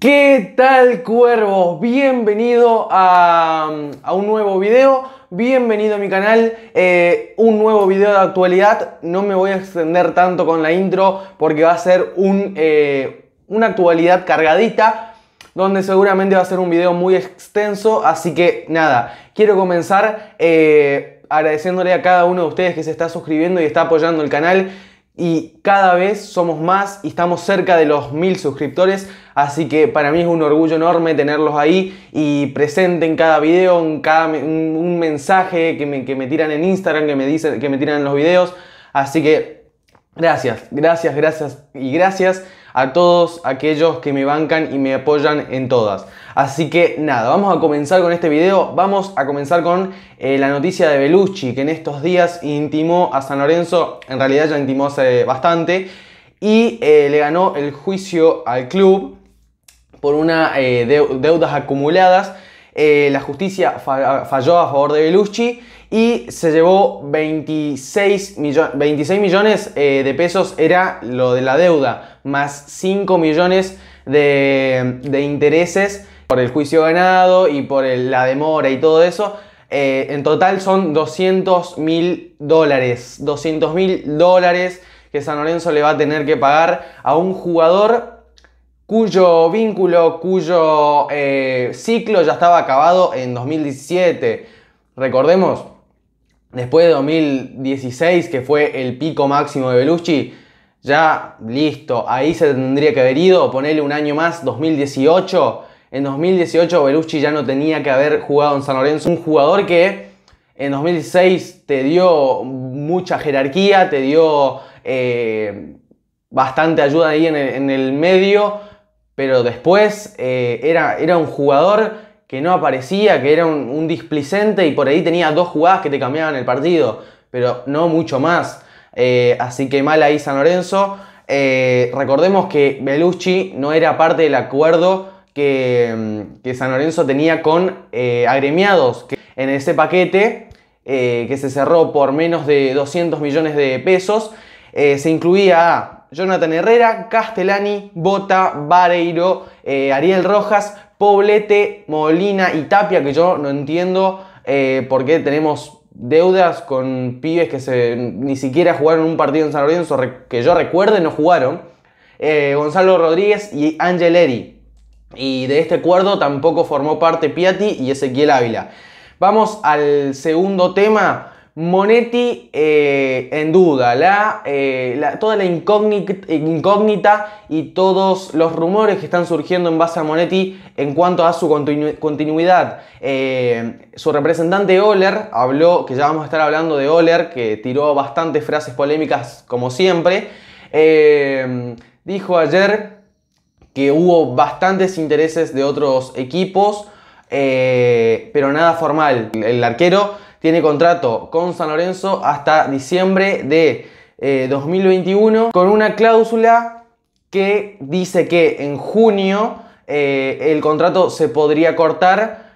¿Qué tal cuervos? Bienvenido a, un nuevo video, bienvenido a mi canal, eh, un nuevo video de actualidad, no me voy a extender tanto con la intro porque va a ser un, eh, una actualidad cargadita donde seguramente va a ser un video muy extenso, así que nada, quiero comenzar eh, agradeciéndole a cada uno de ustedes que se está suscribiendo y está apoyando el canal y cada vez somos más y estamos cerca de los mil suscriptores, así que para mí es un orgullo enorme tenerlos ahí y presente en cada video, en cada, un, mensaje que me, que me, tiran en Instagram, que me, dicen, que me tiran en los videos, así que gracias, gracias, gracias y gracias a todos aquellos que me bancan y me apoyan en todas. Así que nada, vamos a comenzar con este video. Vamos a comenzar con eh, la noticia de Belucci, que en estos días intimó a San Lorenzo, en realidad ya intimó hace bastante, y eh, le ganó el juicio al club por una eh, deudas acumuladas. la justicia falló a favor de Belucci y se llevó 26, 26 millones de pesos, era lo de la deuda, más 5 millones de, de intereses por el juicio ganado y por la demora y todo eso. Eh, en total son 200 mil dólares. 200 mil dólares que San Lorenzo le va a tener que pagar a un jugador cuyo vínculo, cuyo eh, ciclo ya estaba acabado en 2017. Recordemos, después de 2016, que fue el pico máximo de Belucci, ya listo, ahí se tendría que haber ido, ponerle un año más, 2018 en 2018 Belucci ya no tenía que haber jugado en San Lorenzo. Un jugador que en 2016 te dio mucha jerarquía, te dio eh, bastante ayuda ahí en el, medio, pero después eh, era, era un jugador que no aparecía, que era un, displicente y por ahí tenía dos jugadas que te cambiaban el partido, pero no mucho más. Eh, así que mal ahí San Lorenzo. recordemos que Belucci no era parte del acuerdo Mm, que, San Lorenzo tenía con eh, agremiados. Que en ese paquete, eh, que se cerró por menos de 200 millones de pesos, eh, se incluía a Jonathan Herrera, Castellani, Bota, Vareiro, Ariel Rojas, Poblete, Molina y Tapia, que yo no entiendo por qué tenemos deudas con pibes que ni siquiera jugaron un partido en San Lorenzo, que yo recuerde, no jugaron. Gonzalo Rodríguez y Ángel Eri. Y de este acuerdo tampoco formó parte Piatti y Ezequiel Ávila. Vamos al segundo tema. Monetti eh, en duda, eh, toda la incógnita, y todos los rumores que están surgiendo en base a Monetti en cuanto a su continuidad. Eh, su representante Oller habló, que ya vamos a estar hablando de Oller, que tiró bastantes frases polémicas como siempre. dijo ayer que hubo bastantes intereses de otros equipos, pero nada formal. El arquero tiene contrato con San Lorenzo hasta diciembre de 2021 eh, con una cláusula que dice que en junio eh, el contrato se podría cortar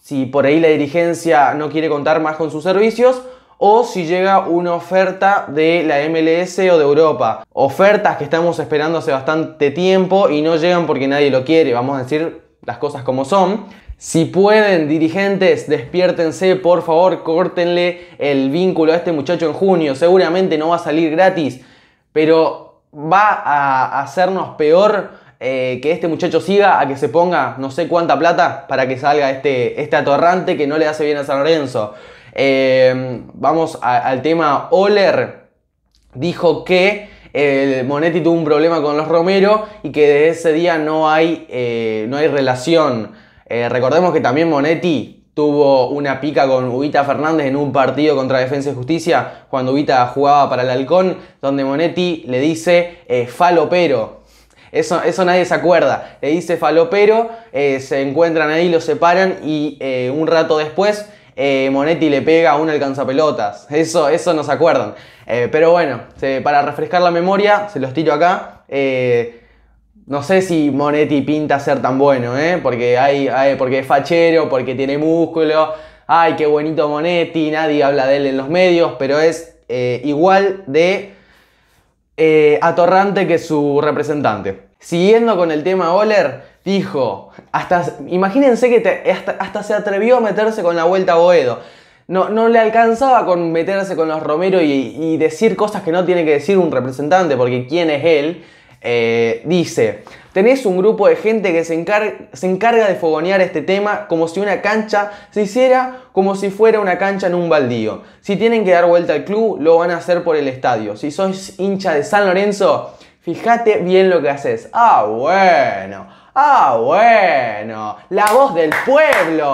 si por ahí la dirigencia no quiere contar más con sus servicios o si llega una oferta de la MLS o de Europa. Ofertas que estamos esperando hace bastante tiempo y no llegan porque nadie lo quiere, vamos a decir las cosas como son. Si pueden, dirigentes, despiértense, por favor, córtenle el vínculo a este muchacho en junio. Seguramente no va a salir gratis, pero va a hacernos peor eh, que este muchacho siga a que se ponga no sé cuánta plata para que salga este, este atorrante que no le hace bien a San Lorenzo. Eh, vamos al tema Oler. Dijo que el Monetti tuvo un problema con los Romero y que desde ese día no hay, eh, no hay relación. Eh, recordemos que también Monetti tuvo una pica con Ubita Fernández en un partido contra Defensa y Justicia cuando Ubita jugaba para el Halcón, donde Monetti le dice falopero. Eso, eso nadie se acuerda. Le dice falopero, se encuentran ahí, lo separan y un rato después eh, Monetti le pega a un alcanzapelotas. Eso, eso no se acuerdan. Eh, pero bueno, para refrescar la memoria, se los tiro acá. Eh, no sé si Monetti pinta ser tan bueno, porque, hay, porque es fachero, porque tiene músculo. Ay, qué bonito Monetti, nadie habla de él en los medios, pero es igual de atorrante que su representante. Siguiendo con el tema Oler, dijo, hasta, imagínense que hasta, se atrevió a meterse con la vuelta a Boedo. No, no le alcanzaba con meterse con los Romero y, decir cosas que no tiene que decir un representante, porque ¿quién es él? Eh, dice, tenés un grupo de gente que se se encarga de fogonear este tema como si una cancha se hiciera como si fuera una cancha en un baldío. Si tienen que dar vuelta al club, lo van a hacer por el estadio. Si sois hincha de San Lorenzo, fíjate bien lo que haces. Ah, bueno. Ah, bueno. La voz del pueblo.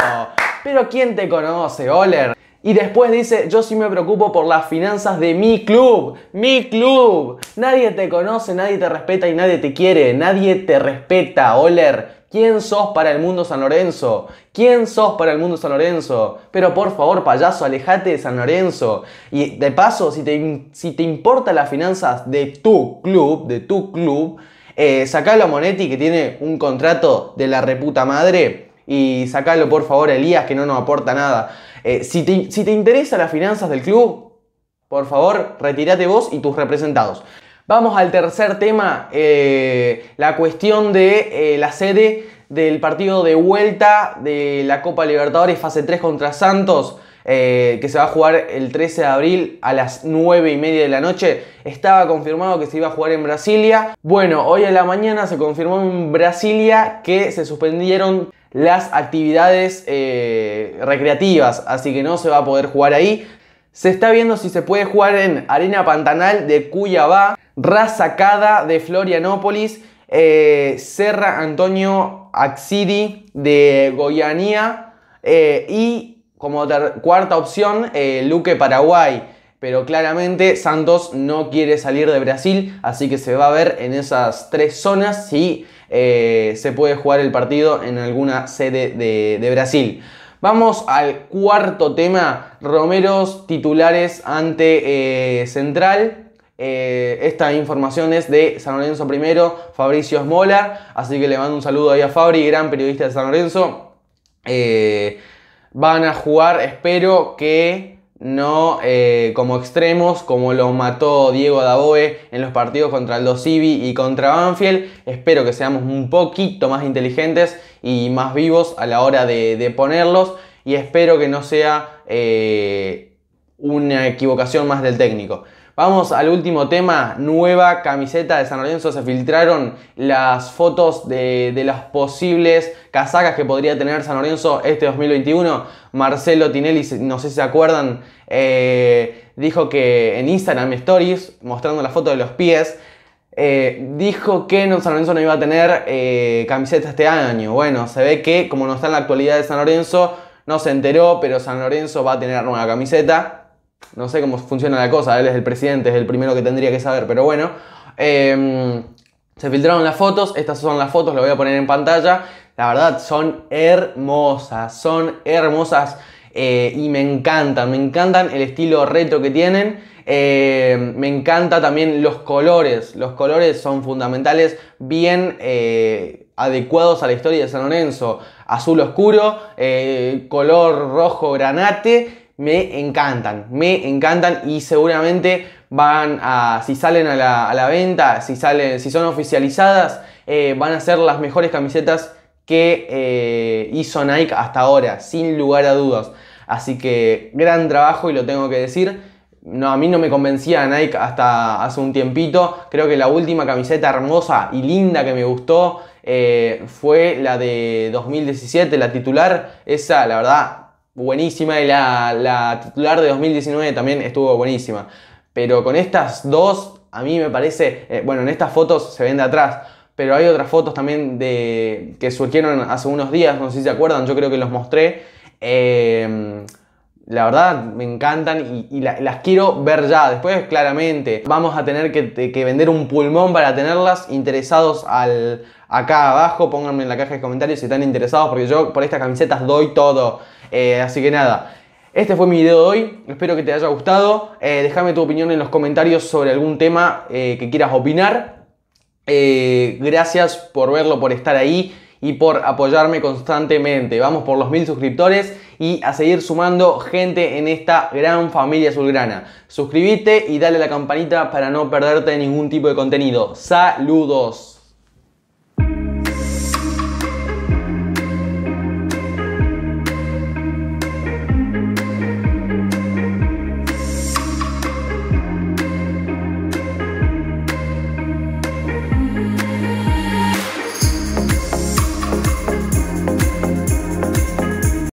Pero ¿quién te conoce, Oler? Y después dice, yo sí me preocupo por las finanzas de mi club, mi club. Nadie te conoce, nadie te respeta y nadie te quiere. Nadie te respeta, Oler. ¿Quién sos para el mundo San Lorenzo? ¿Quién sos para el mundo San Lorenzo? Pero por favor, payaso, alejate de San Lorenzo. Y de paso, si te, si te importan las finanzas de tu club, de tu club, eh, sacalo a Monetti que tiene un contrato de la reputa madre y sacalo por favor a Elías que no nos aporta nada. Eh, si, te, si, te, interesan las finanzas del club, por favor, retírate vos y tus representados. Vamos al tercer tema, eh, la cuestión de eh, la sede del partido de vuelta de la Copa Libertadores fase 3 contra Santos. que se va a jugar el 13 de abril a las 9 y media de la noche. Estaba confirmado que se iba a jugar en Brasilia. Bueno, hoy a la mañana se confirmó en Brasilia que se suspendieron las actividades eh, recreativas, así que no se va a poder jugar ahí. Se está viendo si se puede jugar en Arena Pantanal de Cuyabá, Razacada de Florianópolis, eh, Serra Antonio Axidi de Goianía eh, y como cuarta opción Luque Paraguay. Pero claramente Santos no quiere salir de Brasil, así que se va a ver en esas tres zonas si eh, se puede jugar el partido en alguna sede de, Brasil. Vamos al cuarto tema, Romeros titulares ante eh, Central. Eh, esta información es de San Lorenzo primero, Fabricio Esmola, así que le mando un saludo ahí a Fabri, gran periodista de San Lorenzo. van a jugar, espero que no eh, como extremos, como lo mató Diego Daboe en los partidos contra el Civi y contra Banfield. Espero que seamos un poquito más inteligentes y más vivos a la hora de, ponerlos. Y espero que no sea eh, una equivocación más del técnico. Vamos al último tema, nueva camiseta de San Lorenzo. Se filtraron las fotos de, las posibles casacas que podría tener San Lorenzo este 2021. Marcelo Tinelli, no sé si se acuerdan, eh, dijo que en Instagram Stories, mostrando la foto de los pies, eh, dijo que San Lorenzo no iba a tener eh, camiseta este año. Bueno, se ve que como no está en la actualidad de San Lorenzo, no se enteró, pero San Lorenzo va a tener nueva camiseta. No sé cómo funciona la cosa, él es el presidente, es el primero que tendría que saber, pero bueno. Em, se filtraron las fotos, estas son las fotos, lo voy a poner en pantalla. La verdad, son hermosas, son hermosas eh, y me encantan, me encantan el estilo retro que tienen. Em, me encanta también los colores, los colores son fundamentales, bien eh, adecuados a la historia de San Lorenzo. Azul oscuro, eh, color rojo granate me encantan, me encantan y seguramente van a, si salen a la, venta, si, salen, si son oficializadas, eh, van a ser las mejores camisetas que eh, hizo Nike hasta ahora, sin lugar a dudas. Así que gran trabajo y lo tengo que decir. No, a mí no me convencía Nike hasta hace un tiempito. Creo que la última camiseta hermosa y linda que me gustó eh, fue la de 2017, la titular. Esa, la verdad, buenísima y la, titular de 2019 también estuvo buenísima. Pero con estas dos, a mí me parece, eh, bueno, en estas fotos se ven de atrás, pero hay otras fotos también de, que surgieron hace unos días, no sé si se acuerdan, yo creo que los mostré. Eh, la verdad me encantan y, las quiero ver ya. Después, claramente, vamos a tener que, vender un pulmón para tenerlas. Interesados al, acá abajo, pónganme en la caja de comentarios si están interesados, porque yo por estas camisetas doy todo. Eh, así que nada, este fue mi video de hoy, espero que te haya gustado. Eh, déjame tu opinión en los comentarios sobre algún tema eh, que quieras opinar. gracias por verlo, por estar ahí y por apoyarme constantemente. Vamos por los mil suscriptores y a seguir sumando gente en esta gran familia azulgrana. Suscríbete y dale a la campanita para no perderte ningún tipo de contenido. Saludos.